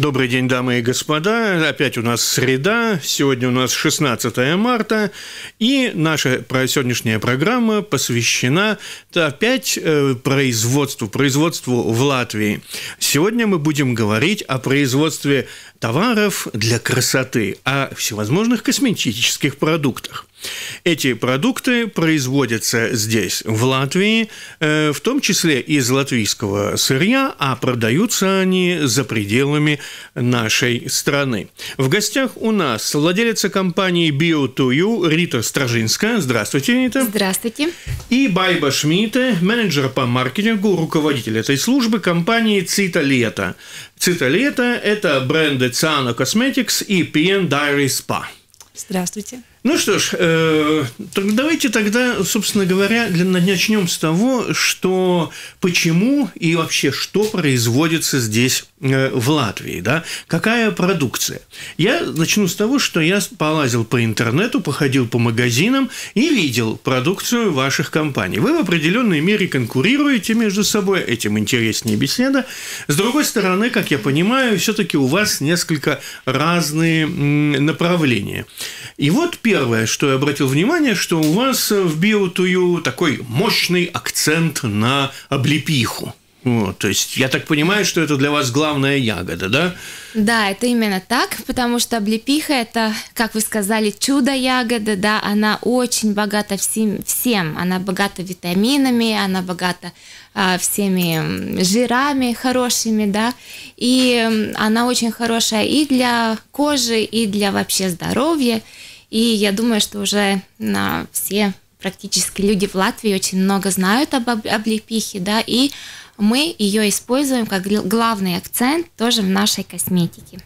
Добрый день, дамы и господа. Опять у нас среда. Сегодня у нас 16 марта. И наша сегодняшняя программа посвящена опять э, производству, производству в Латвии. Сегодня мы будем говорить о производстве товаров для красоты, о всевозможных косметических продуктах. Эти продукты производятся здесь, в Латвии, э, в том числе из латвийского сырья, а продаются они за пределами нашей страны. В гостях у нас владелица компании Bio2U Рита Стражинская. Здравствуйте, Рита. Здравствуйте. И Байба Шмидте, менеджер по маркетингу, руководитель этой службы компании Цита Лето. Цита Лето – это бренды Ciano Cosmetics и PN Diary Spa. Здравствуйте. Ну что ж, э, давайте тогда, собственно говоря, для, начнем с того, что почему и вообще что производится здесь э, в Латвии, да? Какая продукция? Я начну с того, что я полазил по интернету, походил по магазинам и видел продукцию ваших компаний. Вы в определенной мере конкурируете между собой, этим интереснее беседа. С другой стороны, как я понимаю, все-таки у вас несколько разные направления. И вот первое, что я обратил внимание, что у вас в биотую такой мощный акцент на облепиху. Вот, то есть я так понимаю, что это для вас главная ягода, да? Да, это именно так, потому что облепиха это, как вы сказали, чудо-ягода, да, она очень богата всем, всем. она богата витаминами, она богата а, всеми жирами хорошими, да, и она очень хорошая и для кожи, и для вообще здоровья. И я думаю, что уже на все практически люди в Латвии очень много знают об облепихе, да, и мы ее используем как главный акцент тоже в нашей косметике.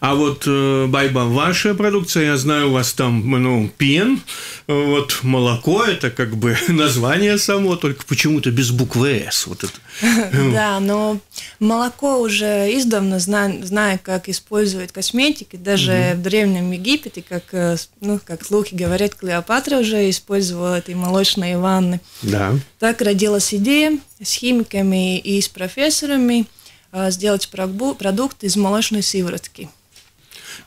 А вот, э, Байба, ваша продукция, я знаю, у вас там, ну, пен, вот молоко, это как бы название само, только почему-то без буквы «С». Вот это. Да, но молоко уже издавна знаю, как использовать косметики, даже в Древнем Египте, как, э, ну, как слухи говорят, Клеопатра уже использовала эти молочные ванны. Да. Так родилась идея с химиками и с профессорами – сделать продукт из молочной сыворотки.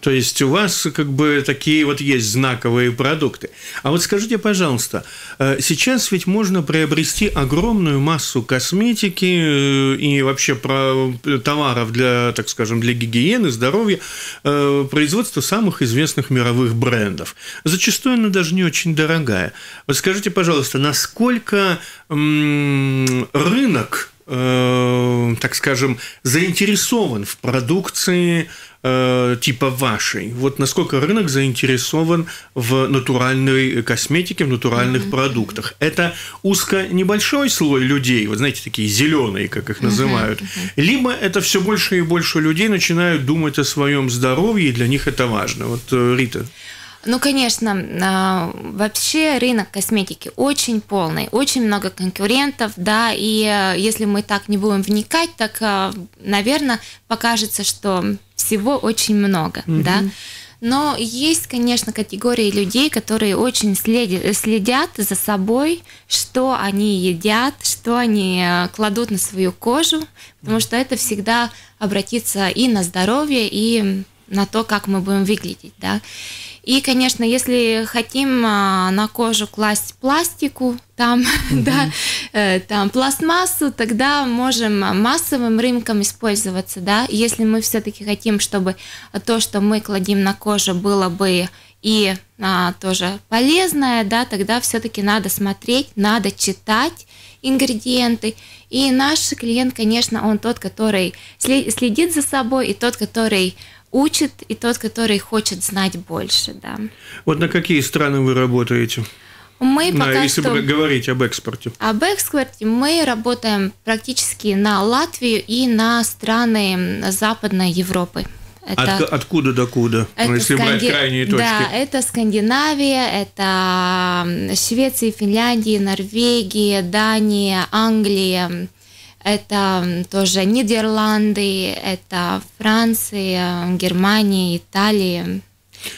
То есть у вас как бы такие вот есть знаковые продукты. А вот скажите, пожалуйста, э, сейчас ведь можно приобрести огромную массу косметики э, и вообще про товаров для, так скажем, для гигиены, здоровья, производства самых известных мировых брендов. Зачастую она даже не очень дорогая. Вот скажите, пожалуйста, насколько рынок э, так скажем, заинтересован в продукции э, типа вашей? Вот насколько рынок заинтересован в натуральной косметике, в натуральных mm-hmm. продуктах? Это узко небольшой слой людей, вот знаете, такие зеленые, как их называют, mm-hmm. либо это все больше и больше людей начинают думать о своем здоровье, и для них это важно. Вот э, Рита. Ну, конечно, а, вообще рынок косметики очень полный, очень много конкурентов, да, и э, если мы так не будем вникать, так, э, наверное, покажется, что всего очень много, mm-hmm. да. Но есть, конечно, категории людей, которые очень следят, следят за собой, что они едят, что они э, кладут на свою кожу, потому что это всегда обратится и на здоровье, и на то, как мы будем выглядеть, да. И, конечно, если хотим а, на кожу класть пластику, там, mm-hmm. да, э, там пластмассу, тогда можем массовым рынком использоваться, да. Если мы все-таки хотим, чтобы то, что мы кладим на кожу, было бы и а, тоже полезное, да, тогда все-таки надо смотреть, надо читать ингредиенты. И наш клиент, конечно, он тот, который следит за собой, и тот, который учит, и тот, который хочет знать больше, да. Вот на какие страны вы работаете? Мы на, пока если что... говорить об экспорте. Об экспорте мы работаем практически на Латвию и на страны Западной Европы. Это, От, откуда до куда? Это ну, если Сканди... брать крайние точки. Да, это Скандинавия, это Швеция, Финляндия, Норвегия, Дания, Англия, это тоже Нидерланды, это Франция, Германия, Италия.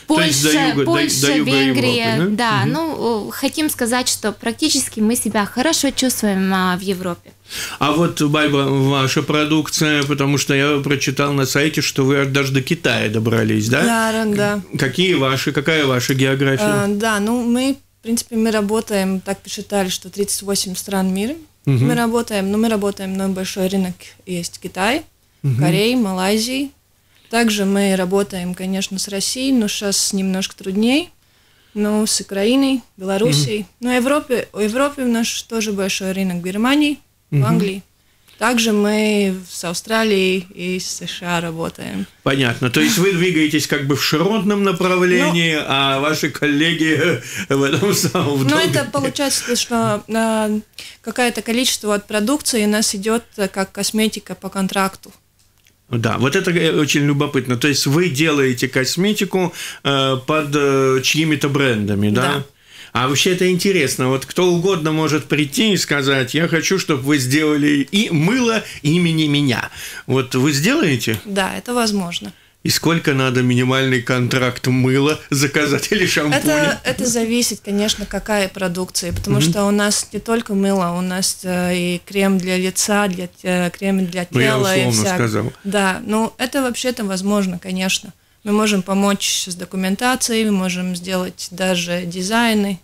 Польша, до юга, Польша до, до Венгрия, Европы, да, да угу. ну хотим сказать, что практически мы себя хорошо чувствуем а, в Европе. А вот, Байба, ваша продукция, потому что я прочитал на сайте, что вы даже до Китая добрались, да? Да, да. Какие ваши, какая ваша география? А, да, ну мы, в принципе, мы работаем, так посчитали, что 38 стран мира угу. мы работаем, но мы работаем на большой рынок, есть Китай, угу. Корея, Малайзия. Также мы работаем, конечно, с Россией, но сейчас немножко труднее. Ну, с Украиной, Белоруссией. Mm-hmm. Но Европе, в Европе у нас тоже большой рынок Германии, в Англии. Также мы с Австралией и с США работаем. Понятно. То есть вы двигаетесь как бы в широтном направлении, ну, а ваши коллеги в этом самом Ну, это получается, что э, какое-то количество от продукции у нас идет как косметика по контракту. Да, вот это очень любопытно. То есть вы делаете косметику э, под э, чьими-то брендами, да? Да. А вообще это интересно. Вот кто угодно может прийти и сказать, я хочу, чтобы вы сделали и мыло имени меня. Вот вы сделаете? Да, это возможно. И сколько надо минимальный контракт мыла заказать или шампуня? Это, это зависит, конечно, какая продукция, потому mm-hmm. что у нас не только мыло, у нас э, и крем для лица, для, э, крем для тела. Ну, я условно и сказал. Да, ну это вообще-то возможно, конечно. Мы можем помочь с документацией, мы можем сделать даже дизайны.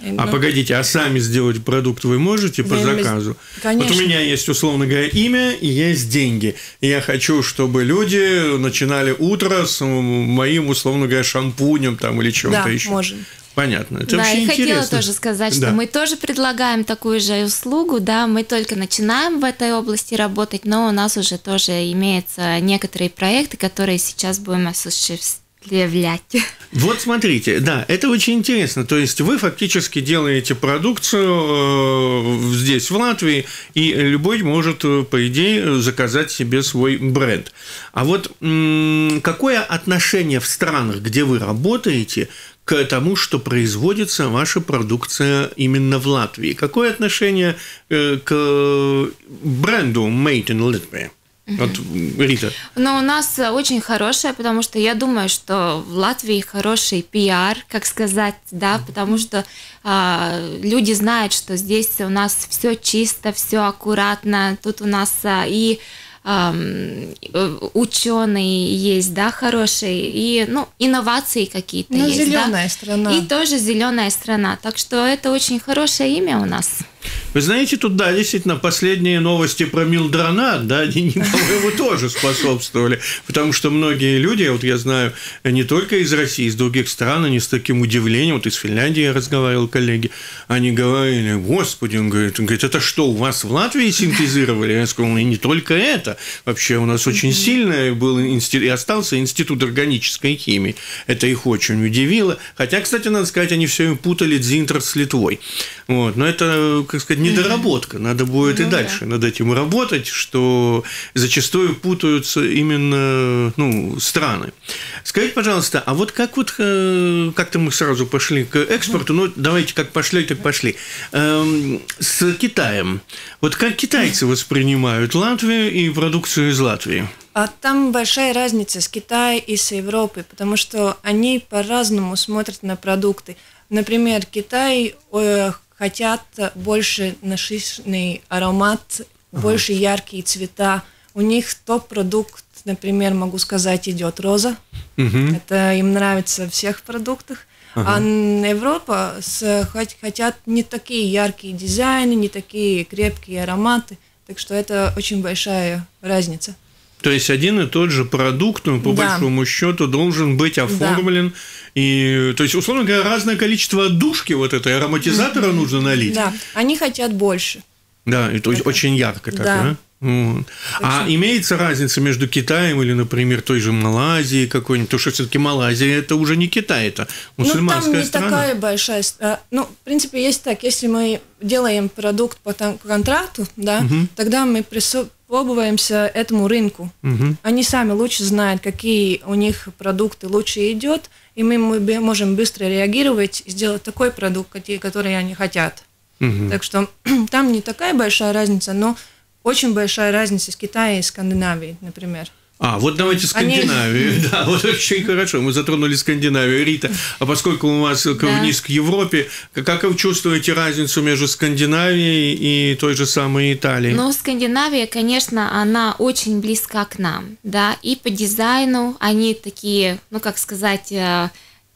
А ну, погодите, а сами сделать продукт вы можете по заказу? Конечно. Вот у меня есть, условно говоря, имя и есть деньги. И я хочу, чтобы люди начинали утро с моим, условно говоря, шампунем там или чем-то да, еще. можем. Понятно. Это да, и хотела тоже сказать, что да. мы тоже предлагаем такую же услугу, да, мы только начинаем в этой области работать, но у нас уже тоже имеются некоторые проекты, которые сейчас будем осуществлять Вот смотрите, да, это очень интересно. То есть вы фактически делаете продукцию э, здесь, в Латвии, и любой может, э, по идее, заказать себе свой бренд. А вот какое отношение в странах, где вы работаете, к тому, что производится ваша продукция именно в Латвии? Какое отношение э, к бренду Made in Latvia? Вот, Рита. Ну, у нас очень хорошая, потому что я думаю, что в Латвии хороший пиар, как сказать, да, потому что а, люди знают, что здесь у нас все чисто, все аккуратно, тут у нас а, и ученые есть, да, хорошие, и, ну, инновации какие-то ну, есть, зеленая да? страна. И тоже зеленая страна. Так что это очень хорошее имя у нас. Вы знаете, тут, да, действительно, последние новости про Милдронат, да, они, по-моему, тоже способствовали, потому что многие люди, вот я знаю, не только из России, из других стран, они с таким удивлением, вот из Финляндии я разговаривал, коллеги, они говорили, господи, он говорит, он говорит, это что, у вас в Латвии синтезировали? Я сказал, «Ну, и не только это, вообще у нас очень сильный был институт, и остался институт органической химии, это их очень удивило, хотя, кстати, надо сказать, они все путали Дзинтер с Литвой, вот, но это, как сказать, недоработка. Надо будет ну, и дальше да. над этим работать, что зачастую путаются именно ну, страны. Скажите, пожалуйста, а вот как вот э, как-то мы сразу пошли к экспорту, ну давайте как пошли, так пошли. Эм, с Китаем. Вот как китайцы воспринимают Латвию и продукцию из Латвии? А там большая разница с Китаем и с Европой, потому что они по-разному смотрят на продукты. Например, Китай э, хотят больше насыщенный аромат, ага. больше яркие цвета. У них топ-продукт, например, могу сказать, идет роза. Угу. Это им нравится во всех продуктах. Ага. А Европа с, хотят не такие яркие дизайны, не такие крепкие ароматы. Так что это очень большая разница. То есть один и тот же продукт, ну, по да. большому счету, должен быть оформлен. Да. И, то есть, условно говоря, разное количество душки вот этой ароматизатора нужно налить. Да, они хотят больше. Да, и то есть очень ярко так, да? да? Вот. А имеется разница между Китаем или, например, той же Малайзией какой-нибудь? Потому что все-таки Малайзия это уже не Китай, это мусульманская ну, там не страна. такая большая. Ну, в принципе, есть так, если мы делаем продукт по контракту, да, угу. тогда мы пробуемся этому рынку. Угу. Они сами лучше знают, какие у них продукты лучше идет, и мы, мы можем быстро реагировать и сделать такой продукт, который они хотят. Угу. Так что там не такая большая разница, но очень большая разница с Китаем и Скандинавией, например. А, вот давайте Скандинавию. Они... Да, вот очень хорошо. Мы затронули Скандинавию. Рита, а поскольку у вас да. вниз к Европе, как вы чувствуете разницу между Скандинавией и той же самой Италией? Ну, Скандинавия, конечно, она очень близка к нам, да, и по дизайну они такие, ну, как сказать, э,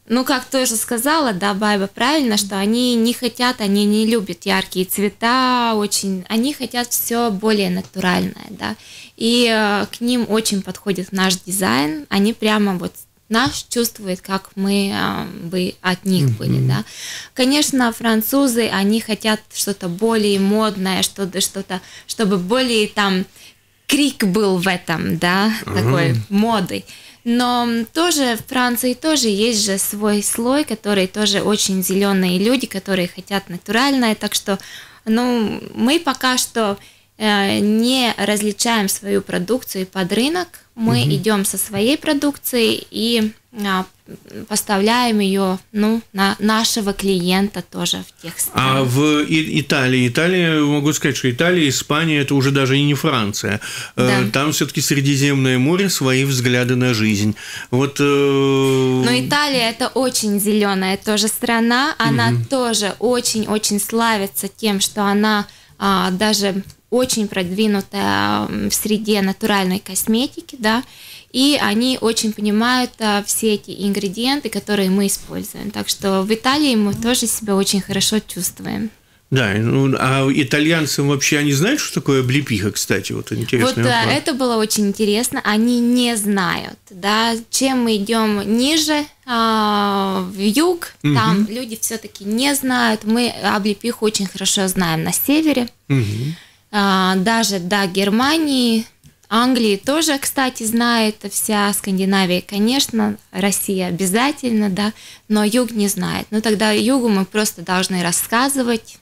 ну, как тоже сказала, да, Байба, правильно, что они не хотят, они не любят яркие цвета, очень, они хотят все более натуральное, да, и э, к ним очень подходит наш дизайн, они прямо вот наш чувствует, как мы э, бы от них mm-hmm. были, да. Конечно, французы, они хотят что-то более модное, что-то, что-то, чтобы более там крик был в этом, да, uh-huh. такой моды. Но тоже в Франции тоже есть же свой слой, который тоже очень зеленые люди, которые хотят натуральное. Так что ну, мы пока что э, не различаем свою продукцию под рынок. Мы угу. идем со своей продукцией и поставляем ее ну, на нашего клиента тоже в тех странах. А в Италии, Италия, могу сказать, что Италия, Испания – это уже даже и не Франция. Э, да. Там все таки Средиземное море, свои взгляды на жизнь. Вот, э... Но Италия – это очень зеленая тоже страна, она угу. тоже очень-очень славится тем, что она а, даже очень продвинутая в среде натуральной косметики, да, и они очень понимают а, все эти ингредиенты, которые мы используем. Так что в Италии мы тоже себя очень хорошо чувствуем. Да, ну, а итальянцы вообще, они знают, что такое облепиха, кстати, вот интересно. Вот вопрос. это было очень интересно, они не знают, да, чем мы идем ниже, а, в юг, угу. там люди все-таки не знают, мы облепиху очень хорошо знаем на севере, угу. а, даже до Германии, Англии тоже, кстати, знает вся Скандинавия, конечно, Россия обязательно, да, но юг не знает. Ну тогда югу мы просто должны рассказывать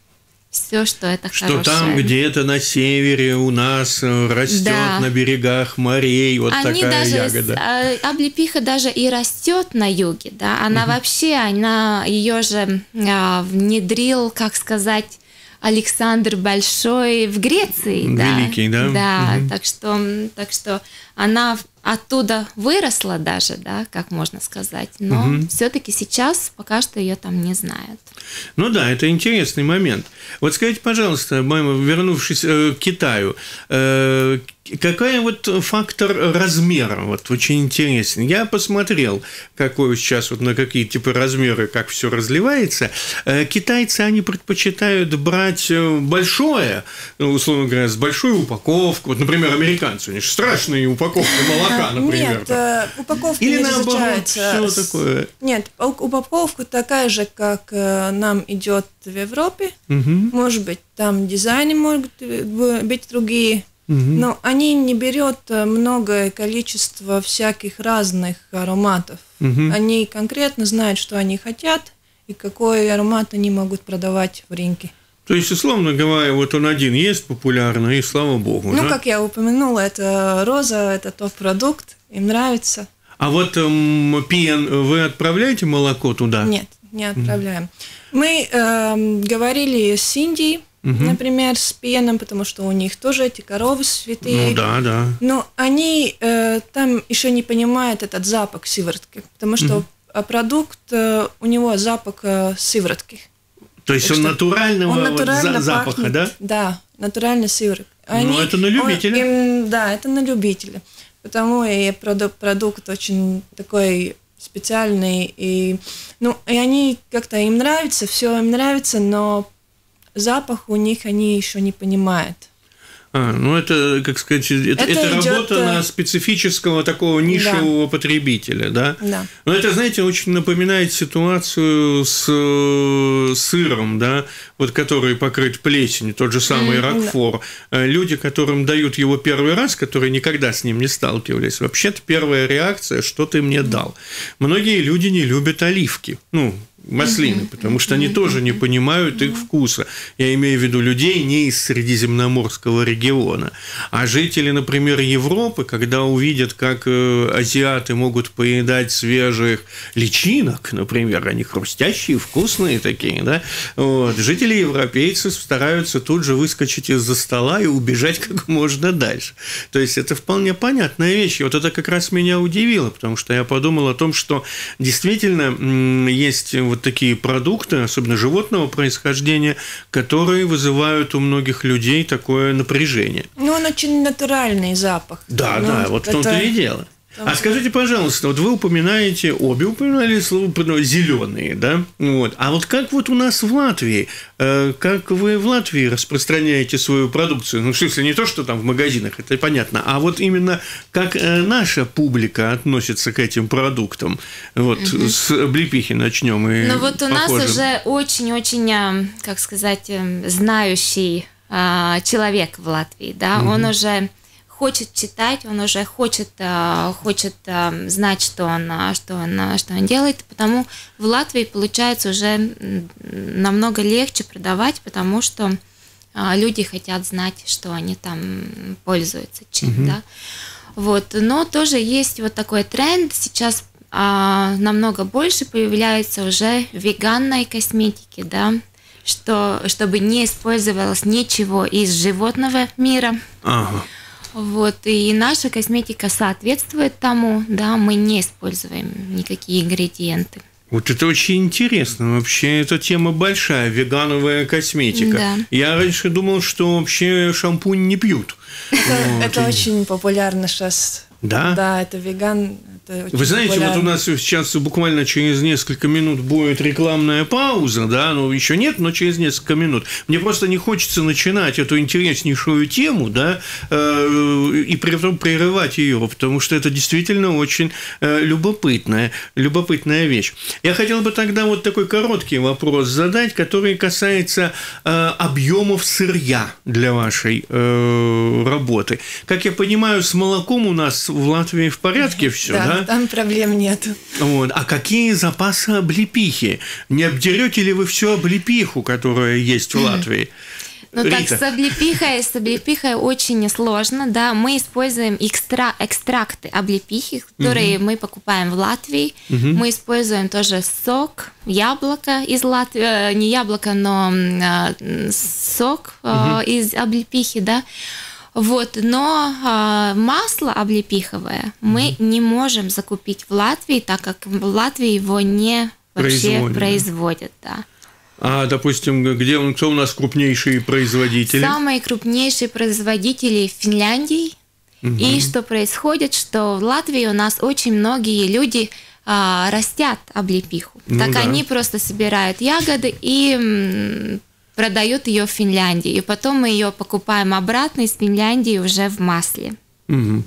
все, что это что хорошее. Что там где-то на севере у нас растет да. на берегах морей вот Они такая даже, ягода. А, облепиха даже и растет на юге, да. Она угу. вообще, она ее же а, внедрил, как сказать, Александр Большой в Греции. Великий, да? Да, да угу. так, что, так что она оттуда выросла даже, да, как можно сказать, но угу. все-таки сейчас пока что ее там не знают. Ну да, это интересный момент. Вот скажите, пожалуйста, мама, вернувшись э, к Китаю, э, какой вот фактор размера, вот очень интересен. Я посмотрел, какой сейчас вот на какие типы размеры, как все разливается. Э, китайцы, они предпочитают брать э, большое, ну, условно говоря, с большой упаковкой. Вот, например, американцы, у них страшные упаковки молока, например. Нет, э, упаковка Или не наоборот, все такое. Нет, упаковка такая же, как нам идет в Европе. Угу. Может быть, там дизайны могут быть другие но они не берут э, многое количество всяких разных ароматов. Угу. Они конкретно знают, что они хотят и какой аромат они могут продавать в рынке. То есть, условно говоря, вот он один есть популярный, и слава богу. Ну, да? как я упомянула, это роза, это топ-продукт, им нравится. А вот эм, пен, вы отправляете молоко туда? Нет, не отправляем. Угу. Мы э, говорили с Индией, угу. например, с пеном, потому что у них тоже эти коровы святые. Ну да, да. Но они э, там еще не понимают этот запах сыворотки, потому что угу. продукт, э, у него запах э, сыворотки. То есть так он натурального он натурально вот запаха, пахнет, да? Да, натуральный сыворотка. Ну, это на любителя. Он, им, да, это на любителя. Потому и продукт, продукт очень такой специальный. И, ну, и они как-то им нравится, все им нравится, но запах у них они еще не понимают. А, ну это, как сказать, это, это, это идет... работа э, на специфического такого нишевого да. потребителя, да? Да. Но это, знаете, очень напоминает ситуацию с э, сыром, да, вот который покрыт плесенью, тот же самый mm, Рокфор. Да. Э, люди, которым дают его первый раз, которые никогда с ним не сталкивались, вообще-то первая реакция, что ты мне дал. Многие люди не любят оливки, ну, маслины, потому что они тоже не понимают их вкуса. Я имею в виду людей не из Средиземноморского региона, а жители, например, Европы, когда увидят, как э, азиаты могут поедать свежих личинок, например, они хрустящие, вкусные такие, да, вот, жители европейцы стараются тут же выскочить из-за стола и убежать как можно дальше. То есть это вполне понятная вещь. И вот это как раз меня удивило, потому что я подумал о том, что действительно есть вот такие продукты, особенно животного происхождения, которые вызывают у многих людей такое напряжение. Ну, он очень натуральный запах. Да, ну, да, вот в том-то и дело. А скажите, пожалуйста, вот вы упоминаете, обе упоминали слово зеленые, да? Вот. А вот как вот у нас в Латвии, э, как вы в Латвии распространяете свою продукцию? Ну, в смысле, не то, что там в магазинах, это понятно, а вот именно как э, наша публика относится к этим продуктам. Вот угу. с облепихи начнем. И ну вот у нас уже очень-очень, э, как сказать, знающий человек в Латвии, да, угу. он уже хочет читать, он уже хочет, э, хочет э, знать, что он, э, что, он, что он делает. Потому в Латвии получается уже намного легче продавать, потому что люди хотят знать, что они там пользуются чем, угу. да. Вот, но тоже есть вот такой тренд сейчас а, намного больше появляется уже веганной косметики, да, что чтобы не использовалось ничего из животного мира. Ага. Вот, и наша косметика соответствует тому, да, мы не используем никакие ингредиенты. Вот это очень интересно. Вообще, эта тема большая, вегановая косметика. Да. Я раньше думал, что вообще шампунь не пьют. Это, вот. это очень популярно сейчас. Да? Да, это веган, вы знаете, популярно. вот у нас сейчас буквально через несколько минут будет рекламная пауза, да, ну еще нет, но через несколько минут. Мне просто не хочется начинать эту интереснейшую тему, да, э, и при этом прерывать ее, потому что это действительно очень э, любопытная, любопытная вещь. Я хотел бы тогда вот такой короткий вопрос задать, который касается э, объемов сырья для вашей э, работы. Как я понимаю, с молоком у нас в Латвии в порядке все, да? да? Там проблем нет. Вот. А какие запасы облепихи? Не обдерете ли вы всю облепиху, которая есть в Латвии? Ну Рита. так, с облепихой, с облепихой очень сложно, да. Мы используем экстра, экстракты облепихи, которые угу. мы покупаем в Латвии. Угу. Мы используем тоже сок, яблоко из Латвии, э, не яблоко, но э, сок угу. из облепихи, да. Вот, но э, масло облепиховое мы не можем закупить в Латвии, так как в Латвии его не вообще производят, производят да. А, допустим, где он, кто у нас крупнейшие производители? Самые крупнейшие производители в Финляндии. Угу. И что происходит, что в Латвии у нас очень многие люди а, растят облепиху. Ну, так да. они просто собирают ягоды и продает ее в Финляндии. И потом мы ее покупаем обратно из Финляндии уже в масле.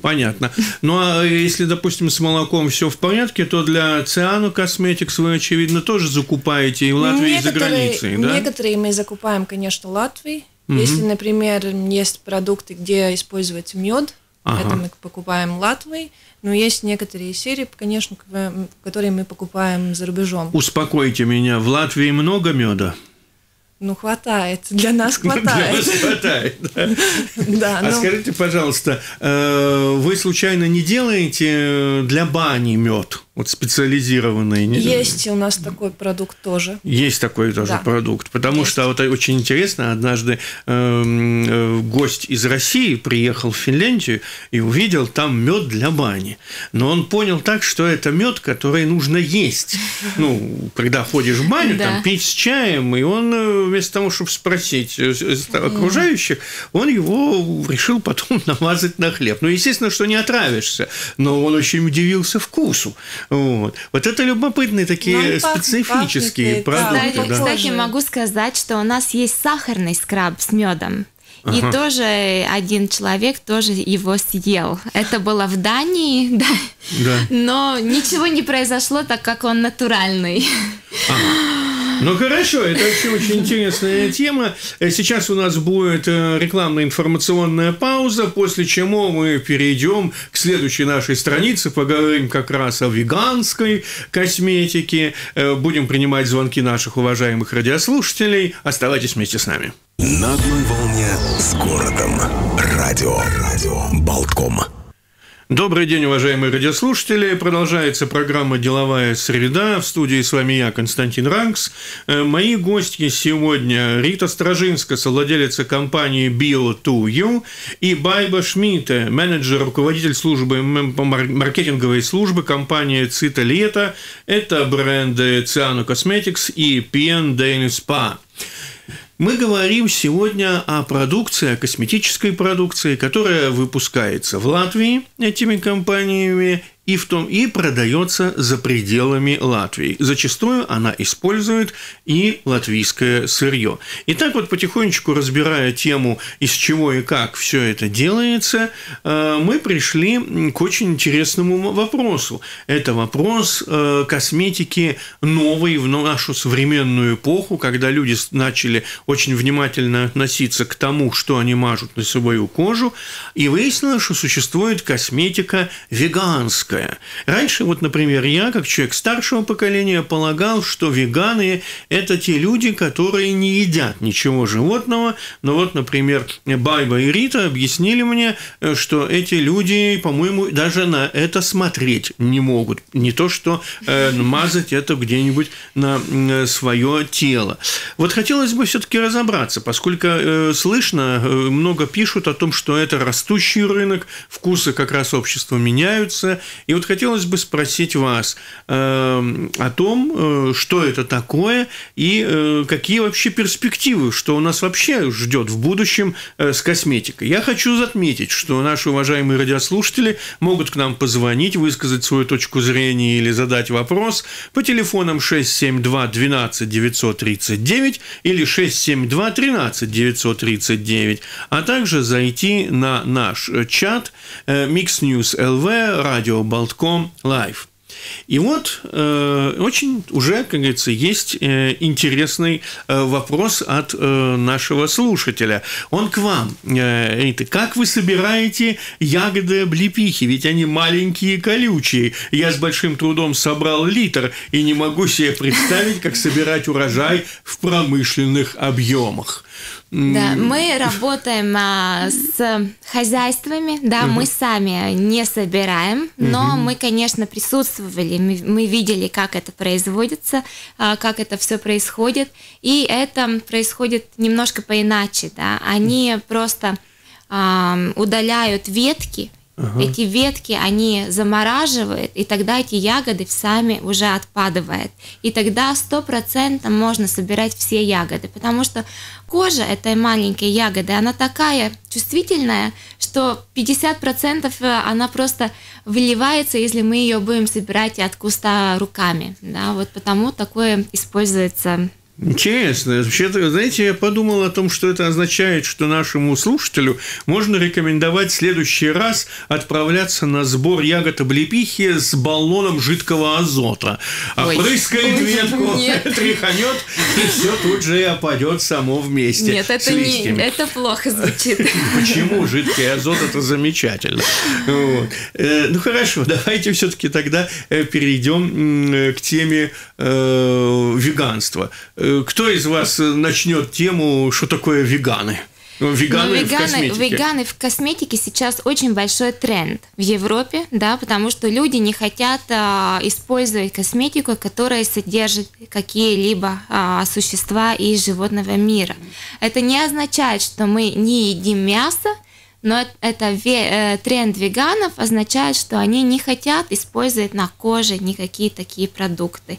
понятно. Ну а если, допустим, с молоком все в порядке, то для Циану Косметикс вы, очевидно, тоже закупаете и в Латвии, некоторые, и за границей, да? Некоторые мы закупаем, конечно, в Латвии. Угу. Если, например, есть продукты, где используется мед, ага. это мы покупаем в Латвии. Но есть некоторые серии, конечно, которые мы покупаем за рубежом. Успокойте меня, в Латвии много меда? Ну, хватает. Для нас хватает. Для нас хватает, да. да а ну... скажите, пожалуйста, э, вы случайно не делаете для бани мед? Вот специализированные. Есть у нас такой продукт тоже. Есть такой тоже да. продукт. Потому Есть. что вот очень интересно, однажды эм, э, гость из России приехал в Финляндию и увидел там мед для бани. Но он понял так, что это мед, который нужно есть. Ну, когда ходишь в баню, там пить с чаем, и он э, вместо того, чтобы спросить э, окружающих, он его решил потом намазать на хлеб. Ну, естественно, что не отравишься, но он очень удивился вкусу. Вот, вот это любопытные такие Нам специфические пахнет, продукты. Кстати, да. кстати, могу сказать, что у нас есть сахарный скраб с медом. И ага. тоже один человек тоже его съел. Это было в Дании, да. да. Но ничего не произошло, так как он натуральный. Ага. Ну хорошо, это вообще очень интересная тема. Э, сейчас у нас будет э, рекламная информационная пауза, после чего мы перейдем к следующей нашей странице, поговорим как раз о веганской косметике, э, будем принимать звонки наших уважаемых радиослушателей. Оставайтесь вместе с нами. На одной волне с городом. Радио. Радио. Болтком. Добрый день, уважаемые радиослушатели. Продолжается программа «Деловая среда». В студии с вами я, Константин Ранкс. Э, мои гости сегодня Рита Стражинска, совладелица компании Bio2U, и Байба Шмидте, менеджер, руководитель службы маркетинговой службы компании Цита. Это бренды Ciano Cosmetics и PN Daily Spa. Мы говорим сегодня о продукции, о косметической продукции, которая выпускается в Латвии этими компаниями и, в том, и продается за пределами Латвии. Зачастую она использует и латвийское сырье. И так вот потихонечку разбирая тему, из чего и как все это делается, э, мы пришли к очень интересному вопросу. Это вопрос э, косметики новой в нашу современную эпоху, когда люди начали очень внимательно относиться к тому, что они мажут на свою кожу, и выяснилось, что существует косметика веганская веганское. Раньше, вот, например, я, как человек старшего поколения, полагал, что веганы – это те люди, которые не едят ничего животного. Но вот, например, Байба и Рита объяснили мне, что эти люди, по-моему, даже на это смотреть не могут. Не то, что э, мазать это где-нибудь на э, свое тело. Вот хотелось бы все-таки разобраться, поскольку э, слышно, э, много пишут о том, что это растущий рынок, вкусы как раз общества меняются, и вот хотелось бы спросить вас э, о том, э, что это такое и э, какие вообще перспективы, что у нас вообще ждет в будущем э, с косметикой. Я хочу отметить, что наши уважаемые радиослушатели могут к нам позвонить, высказать свою точку зрения или задать вопрос по телефонам 672 12 939 или 672 13 939, а также зайти на наш чат Mix News LV, радио Болтком Лайв. И вот э, очень уже, как говорится, есть э, интересный э, вопрос от э, нашего слушателя. Он к вам. Э, Рита, как вы собираете ягоды облепихи? Ведь они маленькие и колючие. Я с большим трудом собрал литр и не могу себе представить, как собирать урожай в промышленных объемах. Да, мы работаем а, с хозяйствами, да, угу. мы сами не собираем, но угу. мы, конечно, присутствовали, мы, мы видели, как это производится, а, как это все происходит, и это происходит немножко поиначе, да, они просто а, удаляют ветки Ага. Эти ветки, они замораживают, и тогда эти ягоды сами уже отпадывают. И тогда сто процентов можно собирать все ягоды, потому что кожа этой маленькой ягоды, она такая чувствительная, что 50% э, она просто выливается, если мы ее будем собирать от куста руками. Да, вот потому такое используется Интересно. Вообще-то, знаете, я подумал о том, что это означает, что нашему слушателю можно рекомендовать в следующий раз отправляться на сбор ягод облепихи с баллоном жидкого азота. Опрыскает ой, ветку, тряханет, и все тут же и опадет само вместе. Нет, это, не, это плохо звучит. Почему? Жидкий азот – это замечательно. Вот. Э, ну, хорошо, давайте все-таки тогда э, перейдем к теме э, веганства кто из вас начнет тему, что такое веганы? Ну, веганы, ну, веганы, в косметике. веганы в косметике сейчас очень большой тренд в Европе, да, потому что люди не хотят а, использовать косметику, которая содержит какие-либо а, существа из животного мира. Это не означает, что мы не едим мясо, но это ве, э, тренд веганов означает, что они не хотят использовать на коже никакие такие продукты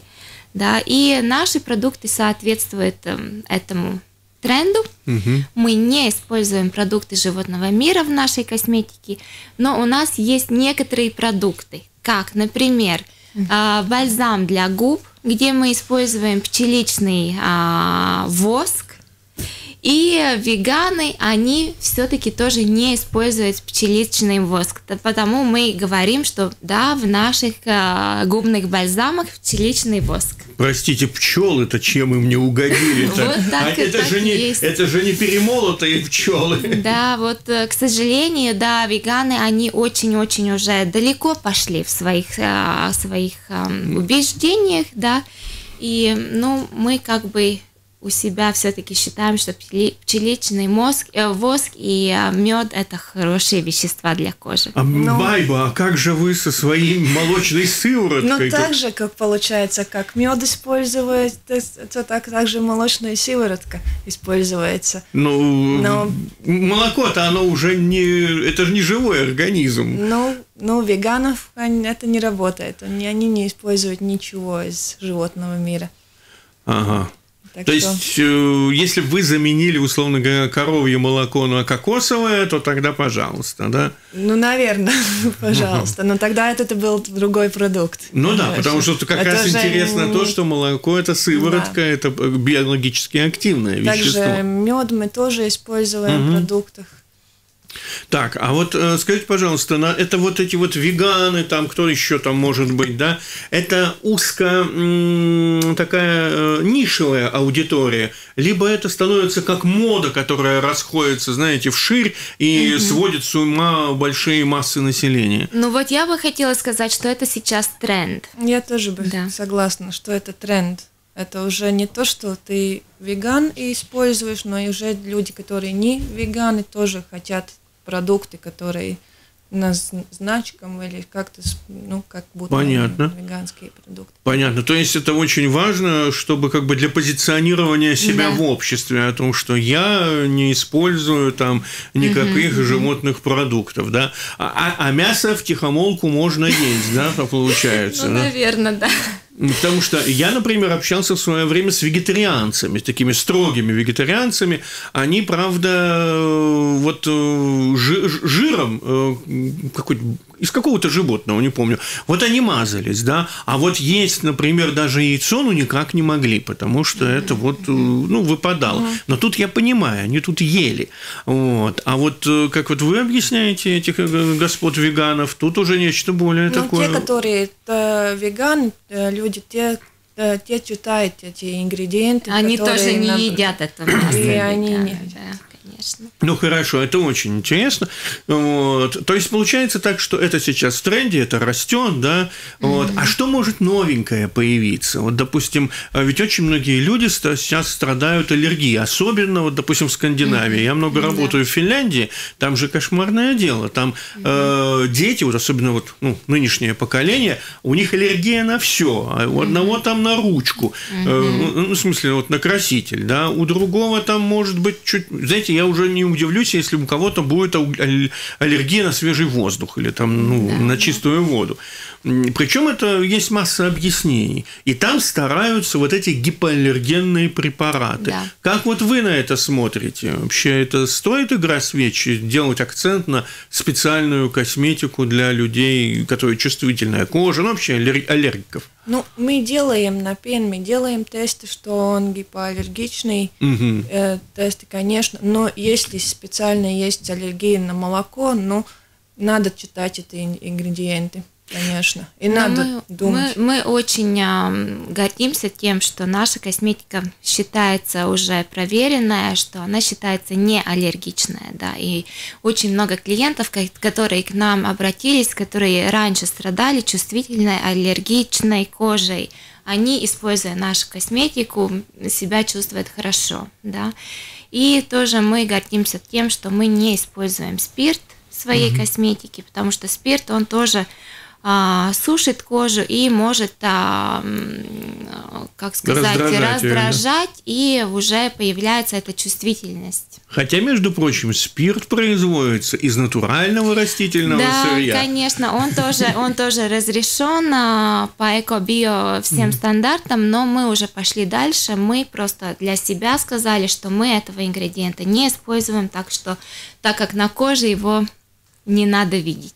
да, и наши продукты соответствуют эм, этому тренду. Угу. Мы не используем продукты животного мира в нашей косметике, но у нас есть некоторые продукты, как, например, угу. бальзам для губ, где мы используем пчеличный а, воск, И веганы, они все-таки тоже не используют пчеличный воск. Потому мы говорим, что да, в наших э, губных бальзамах пчеличный воск. Простите, пчелы-то чем им не угодили? Вот так а это, же не, это же не перемолотые пчелы. Да, вот, э, к сожалению, да, веганы, они очень-очень уже далеко пошли в своих, э, своих эм, убеждениях, да, и, ну, мы как бы у себя все-таки считаем, что пчели- пчеличный мозг, э, воск и мед это хорошие вещества для кожи. А, Ну. Байба, а как же вы со своей молочной Ну, сывороткой? так же, как получается, как мед используется, то так также молочная сиворотка используется. Ну, Но- молоко-то оно уже не... Это же не живой организм. Ну, ну, веганов это не работает. Они, они не используют ничего из животного мира. Ага. Так То что- есть, э, если вы заменили, условно говоря, коровье молоко на кокосовое, то тогда пожалуйста, да? Ну, наверное, пожалуйста. Но тогда это был другой продукт. Ну да, Конечно. потому что как Это раз интересно не- то, что молоко это сыворотка, это э, биологически активное вещество. Также мед мы тоже используем в продуктах. Так, а вот э, скажите, пожалуйста, на, это вот эти вот веганы, там кто еще там может быть, да? Это узко м, такая э, нишевая аудитория, либо это становится как мода, которая расходится, знаете, вширь и сводит с ума большие массы населения. Ну вот я бы хотела сказать, что это сейчас тренд. Я тоже бы Да. согласна, что это тренд. Это уже не то, что ты веган и используешь, но и уже люди, которые не веганы, тоже хотят продукты, которые на зн- значком или как-то, ну, как будто Понятно. веганские продукты. Понятно. То есть это очень важно, чтобы как бы для позиционирования себя Да. в обществе о том, что я не использую там никаких животных продуктов, да. А, а- а мясо в тихомолку можно есть, да, получается. Ну, наверное, да. Потому что я, например, общался в свое время с вегетарианцами, такими строгими вегетарианцами. Они, правда, вот э, жиром э, какой из какого-то животного, не помню, вот они мазались, да, а вот есть, например, даже яйцо, ну, никак не могли, потому что это вот, э, ну, выпадало. Но тут я понимаю, они тут ели, вот. А вот, э, как вот вы объясняете этих э, господ веганов, тут уже нечто более Ну, такое... те, которые веган, люди, те, те читают эти ингредиенты. Они которые тоже не нам- едят это мясо. И они да, не- да, конечно. Ну хорошо, это очень интересно. Вот. То есть получается так, что это сейчас в тренде, это растет, да. Вот. А что может новенькое появиться? Вот, допустим, а ведь очень многие люди сейчас страдают аллергией, особенно, вот, допустим, в Скандинавии. Я много работаю в Финляндии, там же кошмарное дело. Там э, дети, вот особенно вот ну, нынешнее поколение, у них аллергия на все. А у одного там на ручку, э, ну, в смысле, вот на краситель, да, у другого там может быть чуть. Знаете, я уже не удивлюсь, если у кого-то будет аллергия на свежий воздух или там ну, на чистую воду. Причем это есть масса объяснений. И там стараются вот эти гипоаллергенные препараты. Да. Как вот вы на это смотрите? Вообще это стоит игра свечи, делать акцент на специальную косметику для людей, которые чувствительная кожа, ну вообще аллер- аллергиков? Ну, мы делаем на пен, мы делаем тесты, что он гипоаллергичный. Мгм. Э, тесты, конечно, но если специально есть аллергия на молоко, ну, надо читать эти ин- ингредиенты, конечно. И Но надо мы, думать. Мы, мы очень ам, гордимся тем, что наша косметика считается уже проверенная, что она считается не аллергичная, да, и очень много клиентов, ко- которые к нам обратились, которые раньше страдали чувствительной аллергичной кожей, они, используя нашу косметику, себя чувствуют хорошо, да. И тоже мы гордимся тем, что мы не используем спирт в своей косметике, потому что спирт, он тоже сушит кожу и может, а, а, как сказать, Раздражать да? раздражать, и уже появляется эта чувствительность. Хотя, между прочим, спирт производится из натурального растительного да, сырья. конечно, он тоже, он тоже разрешен а, по эко-био всем стандартам, но мы уже пошли дальше. Мы просто для себя сказали, что мы этого ингредиента не используем, так что, так как на коже его не надо видеть.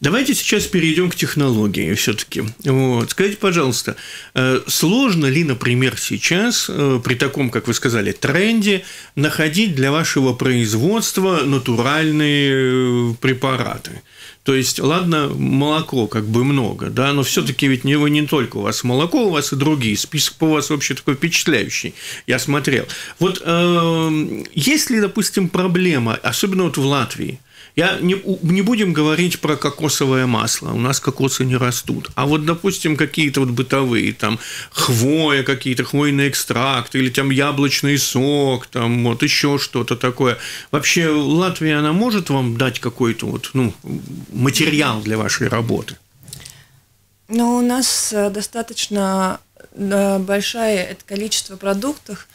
Давайте сейчас перейдем к технологии все-таки. Вот. Скажите, пожалуйста, э, сложно ли, например, сейчас э, при таком, как вы сказали, тренде находить для вашего производства натуральные э, препараты? То есть, ладно, молоко как бы много, да, но все-таки ведь не, не только у вас молоко, у вас и другие. Список по вас вообще такой впечатляющий. Я смотрел. Вот э, есть ли, допустим, проблема, особенно вот в Латвии, я не, не будем говорить про кокосовое масло. У нас кокосы не растут. А вот, допустим, какие-то вот бытовые, там, хвоя какие-то, хвойный экстракт, или там яблочный сок, там вот еще что-то такое. Вообще Латвия, она может вам дать какой-то вот, ну, материал для вашей работы? Ну, у нас э, достаточно э, большое количество продуктов,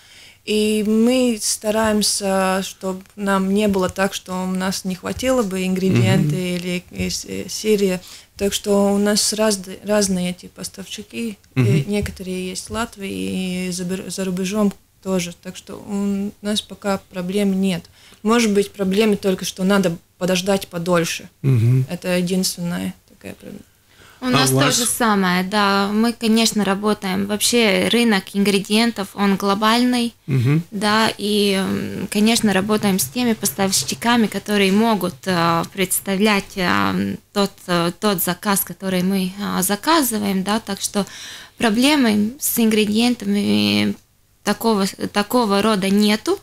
и мы стараемся, чтобы нам не было так, что у нас не хватило бы ингредиенты mm-hmm. или э, Сирии. Так что у нас разные, разные эти поставщики. Mm-hmm. некоторые есть в Латвии и за, за рубежом тоже. Так что у нас пока проблем нет. Может быть, проблемы только, что надо подождать подольше. Mm-hmm. Это единственная такая проблема. У нас а то же самое, да. Мы, конечно, работаем. Вообще рынок ингредиентов, он глобальный, угу. да, и, конечно, работаем с теми поставщиками, которые могут э, представлять э, тот, э, тот заказ, который мы заказываем, да, так что проблемы с ингредиентами такого, такого рода нету.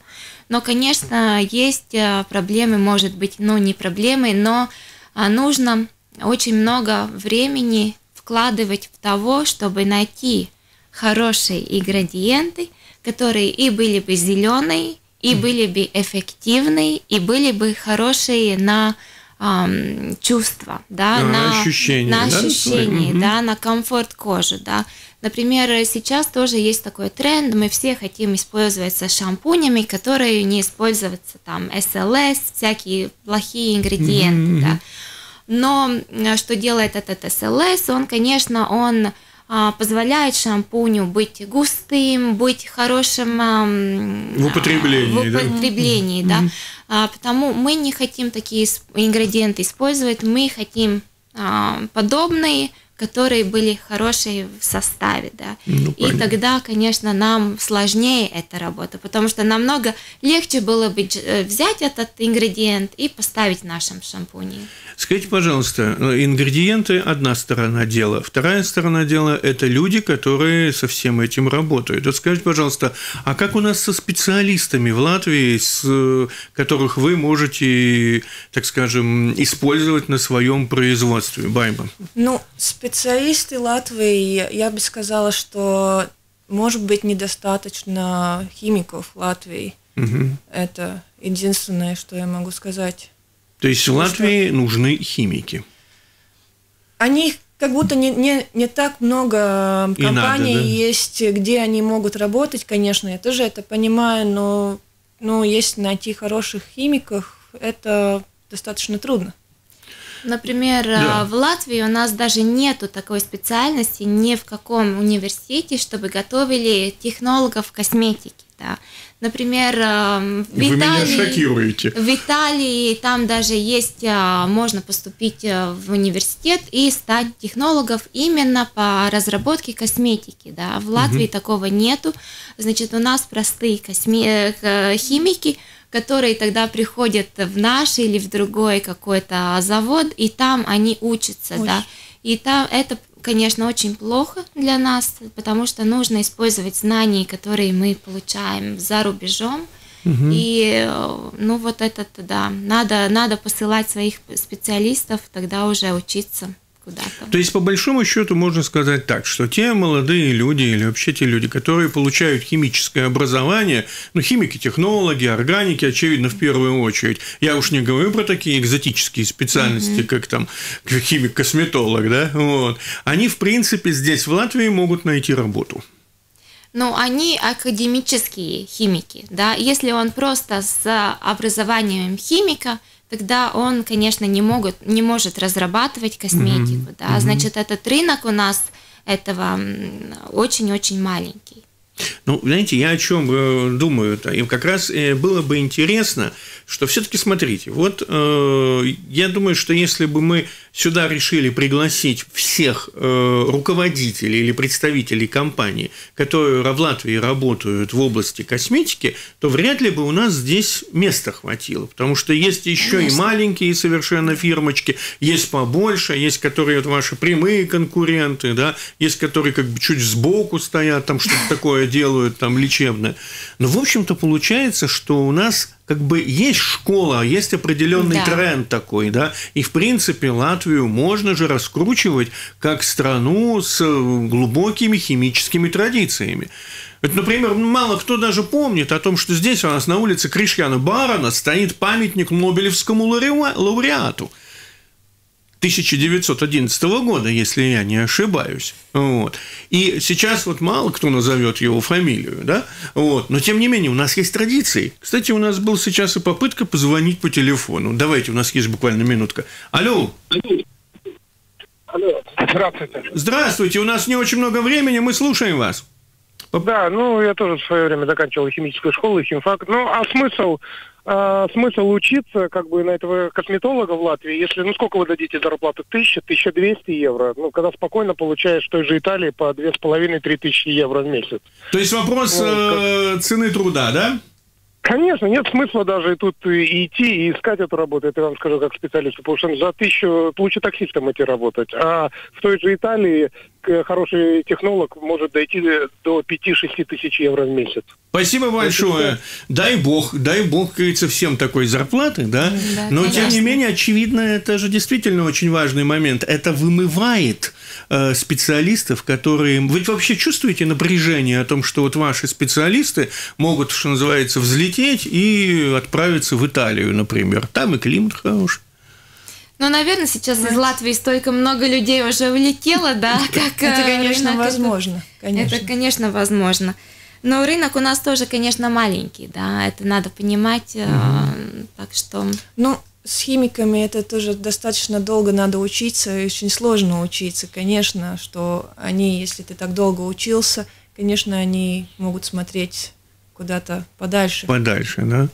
Но, конечно, есть проблемы, может быть, ну, не проблемы, но нужно очень много времени вкладывать в того, чтобы найти хорошие ингредиенты, которые и были бы зеленые, и были бы эффективные, и были бы хорошие на эм, чувства, да, на, на ощущения, на, да, ощущения, да, на комфорт кожи, да. Например, сейчас тоже есть такой тренд, мы все хотим использоваться шампунями, которые не используются там СЛС, всякие плохие ингредиенты, mm-hmm. да. Но э, что делает этот СЛС? Он, конечно, он а, позволяет шампуню быть густым, быть хорошим в употреблении, в употреблении, да. да. Потому мы не хотим такие ингредиенты использовать, мы хотим а, подобные которые были хорошие в составе, да. Ну, и тогда, конечно, нам сложнее эта работа, потому что намного легче было бы э, взять этот ингредиент и поставить в нашем шампуне. Скажите, пожалуйста, э, ингредиенты – одна сторона дела. Вторая сторона дела – это люди, которые со всем этим работают. Вот скажите, пожалуйста, а как у нас со специалистами в Латвии, с которых вы можете, так скажем, использовать на своем производстве? Байба. Ну, специалисты Латвии, я бы сказала, что может быть недостаточно химиков Латвии. Угу. Это единственное, что я могу сказать. То есть в Латвии что... нужны химики? Они как будто не, не, не так много компаний надо, да? есть, где они могут работать, конечно, я тоже это понимаю, но ну, если найти хороших химиков, это достаточно трудно. Например, да. в Латвии у нас даже нету такой специальности ни в каком университете, чтобы готовили технологов косметики. Да. Например, в Вы Италии, меня шокируете. в Италии там даже есть, а, можно поступить э, в университет и стать технологом именно по разработке косметики. Да. В Латвии угу. такого нету. Значит, у нас простые косме... Э, химики, которые тогда приходят в наш или в другой какой-то завод, и там они учатся, Ой. да. И там это, конечно, очень плохо для нас, потому что нужно использовать знания, которые мы получаем за рубежом. Угу. И ну вот этот, да, надо, надо посылать своих специалистов, тогда уже учиться куда-то. То есть, по большому счету, можно сказать так, что те молодые люди или вообще те люди, которые получают химическое образование, ну, химики, технологи, органики, очевидно, в первую очередь. Я уж не говорю про такие экзотические специальности, mm-hmm. как там химик-косметолог, да, вот. Они, в принципе, здесь, в Латвии, могут найти работу. Ну, они академические химики, да. Если он просто с образованием химика – тогда он, конечно, не, могут, не может разрабатывать косметику. Mm-hmm. Да? Значит, этот рынок у нас этого очень-очень маленький. Ну, знаете, я о чем э, думаю? -то? И как раз э, было бы интересно, что все-таки смотрите, вот э, я думаю, что если бы мы сюда решили пригласить всех э, руководителей или представителей компаний, которые в Латвии работают в области косметики, то вряд ли бы у нас здесь места хватило, потому что есть еще Конечно. и маленькие совершенно фирмочки, есть побольше, есть которые вот ваши прямые конкуренты, да, есть которые как бы чуть сбоку стоят, там что-то такое делают, там лечебное. Но в общем-то получается, что у нас как бы есть школа, есть определенный да. тренд такой, да, и в принципе Латвию можно же раскручивать как страну с глубокими химическими традициями. Это, например, мало кто даже помнит о том, что здесь у нас на улице Кришьяна Барона стоит памятник Нобелевскому лауреату – 1911 года, если я не ошибаюсь. Вот. И сейчас вот мало кто назовет его фамилию, да? Вот. Но тем не менее, у нас есть традиции. Кстати, у нас была сейчас и попытка позвонить по телефону. Давайте, у нас есть буквально минутка. Алло. Алло. Здравствуйте. Здравствуйте, у нас не очень много времени, мы слушаем вас. Да, ну я тоже в свое время заканчивал химическую школу, химфак. Ну а смысл а, смысл учиться как бы на этого косметолога в Латвии, если, ну сколько вы дадите зарплату? Тысяча, тысяча двести евро. Ну, когда спокойно получаешь в той же Италии по две с половиной-три тысячи евро в месяц. То есть вопрос ну, э, как... цены труда, да? Конечно, нет смысла даже тут и идти и искать эту работу, это я вам скажу как специалист, потому что за тысячу лучше таксистом идти работать. А в той же Италии хороший технолог может дойти до 5-6 тысяч евро в месяц. Спасибо большое. Дай бог, дай бог, как говорится, всем такой зарплаты, да? да Но, конечно. тем не менее, очевидно, это же действительно очень важный момент. Это вымывает э, специалистов, которые... Вы вообще чувствуете напряжение о том, что вот ваши специалисты могут, что называется, взлететь и отправиться в Италию, например? Там и климат хороший. Ну, наверное, сейчас из Латвии столько много людей уже улетело, да, как Это, э, конечно, рынок, возможно. Конечно. Это, конечно, возможно. Но рынок у нас тоже, конечно, маленький, да, это надо понимать, угу. так что... Ну, с химиками это тоже достаточно долго надо учиться, и очень сложно учиться, конечно, что они, если ты так долго учился, конечно, они могут смотреть куда-то подальше. Подальше, да?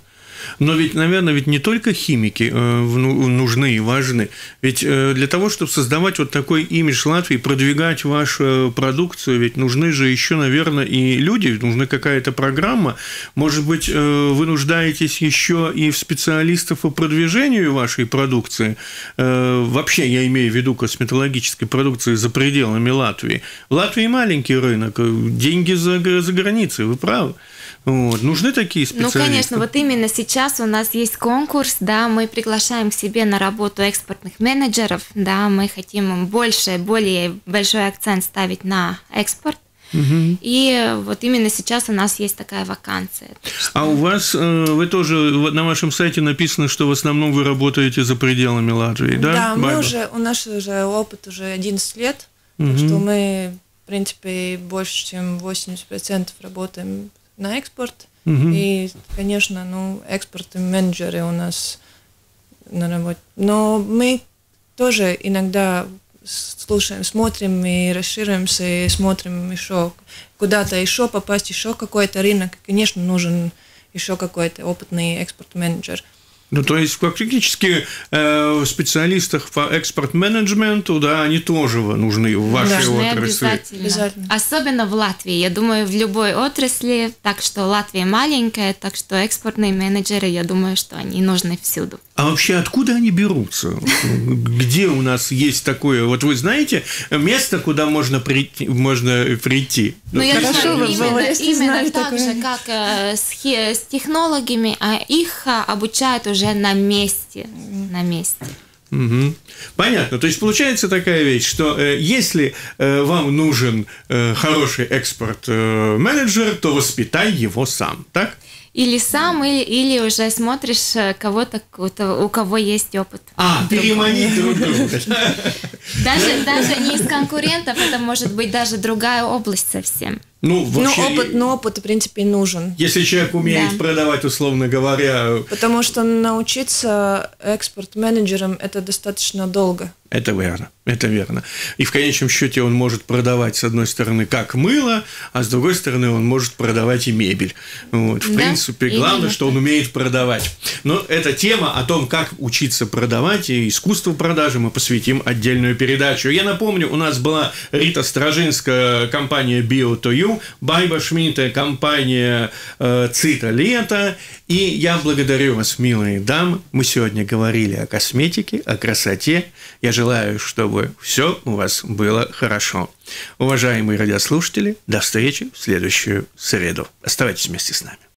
Но ведь, наверное, ведь не только химики э, ну, нужны и важны. Ведь э, для того, чтобы создавать вот такой имидж Латвии, продвигать вашу продукцию, ведь нужны же еще, наверное, и люди, нужна какая-то программа. Может быть, э, вы нуждаетесь еще и в специалистов по продвижению вашей продукции. Вообще, я имею в виду косметологической продукции за пределами Латвии. В Латвии маленький рынок, деньги за, за границей, вы правы. Вот. Нужны такие специалисты? Ну, конечно, вот именно сейчас у нас есть конкурс, да, мы приглашаем к себе на работу экспортных менеджеров, да, мы хотим больше, более большой акцент ставить на экспорт, Угу. И вот именно сейчас у нас есть такая вакансия. Что... А у вас, э, вы тоже на вашем сайте написано, что в основном вы работаете за пределами Латвии, да? Да, мы уже, у нас уже опыт уже 11 лет, угу. так что мы, в принципе, больше, чем 80% работаем на экспорт. Угу. И, конечно, ну, экспорт и менеджеры у нас на работе. Но мы тоже иногда слушаем, смотрим и расшириваемся, и смотрим еще куда-то еще попасть, еще какой-то рынок. Конечно, нужен еще какой-то опытный экспорт-менеджер. Ну, то есть, фактически э, в специалистах по экспорт-менеджменту, да, они тоже нужны в вашей Должны отрасли. Обязательно. обязательно. Особенно в Латвии. Я думаю, в любой отрасли, так что Латвия маленькая, так что экспортные менеджеры, я думаю, что они нужны всюду. А вообще откуда они берутся? Где у нас есть такое? Вот вы знаете место, куда можно прийти? Можно прийти? Ну, я Хорошо, думаю, именно, именно так такое. же, как э, с, с технологиями, а их а, обучают уже на месте. На месте. Угу. Понятно. То есть получается такая вещь, что э, если э, вам нужен э, хороший экспорт-менеджер, э, то воспитай его сам, так? Или сам, или, или уже смотришь э, кого-то, у кого есть опыт. А, переманить друг друга. Даже, даже не из конкурентов, это может быть даже другая область совсем. Ну, вообще, но опыт, но опыт, в принципе, нужен. Если человек умеет да. продавать, условно говоря. Потому что научиться экспорт-менеджерам это достаточно долго. Это верно, это верно. И в конечном счете он может продавать, с одной стороны, как мыло, а с другой стороны, он может продавать и мебель. Вот, в Да, принципе, главное, что он умеет продавать. Но эта тема о том, как учиться продавать и искусство продажи, мы посвятим отдельную передачу. Я напомню, у нас была Рита Стражинская, компания Bio You, Байба Шмидта, компания э, Цита Лето. И я благодарю вас, милые дамы. Мы сегодня говорили о косметике, о красоте. Я желаю, чтобы все у вас было хорошо. Уважаемые радиослушатели, до встречи в следующую среду. Оставайтесь вместе с нами.